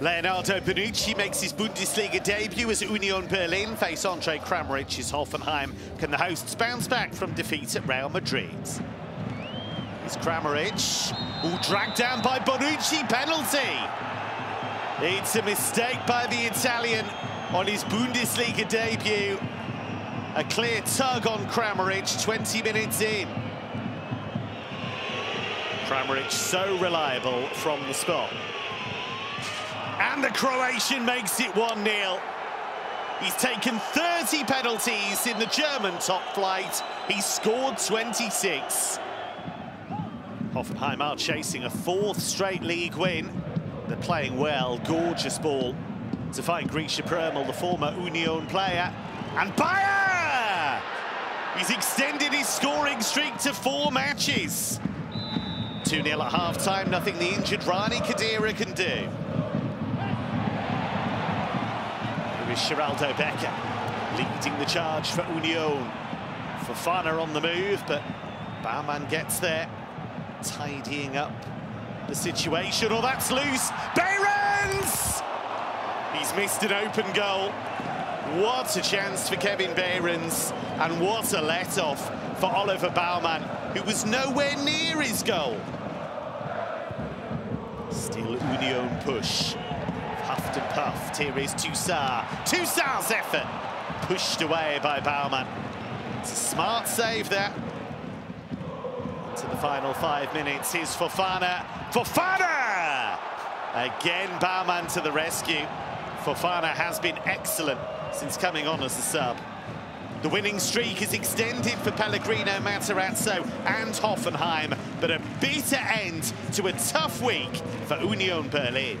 Leonardo Bonucci makes his Bundesliga debut as Union Berlin face Andre Kramarić's Hoffenheim. Can the hosts bounce back from defeat at Real Madrid? It's Kramaric, all dragged down by Bonucci, penalty. It's a mistake by the Italian on his Bundesliga debut. A clear tug on Kramaric 20 minutes in. Kramaric so reliable from the spot. And the Croatian makes it 1-0. He's taken 30 penalties in the German top flight. He scored 26. Hoffenheim are chasing a fourth straight league win. They're playing well, gorgeous ball to find Grisha Prömel, the former Union player. And Beier! He's extended his scoring streak to four matches. 2-0 at half-time, nothing the injured Rani Khedira can do. Is Sheraldo Becker leading the charge for Union. Fofana on the move, but Baumann gets there, tidying up the situation. Oh, that's loose. Behrens! He's missed an open goal. What a chance for Kevin Behrens, and what a let-off for Oliver Baumann, who was nowhere near his goal. Still Union push puffed. Here is Tousart. Tousart's effort pushed away by Baumann. It's a smart save there. To the final five minutes, here's Fofana. Fofana! Again, Baumann to the rescue. Fofana has been excellent since coming on as a sub. The winning streak is extended for Pellegrino Matarazzo and Hoffenheim, but a bitter end to a tough week for Union Berlin.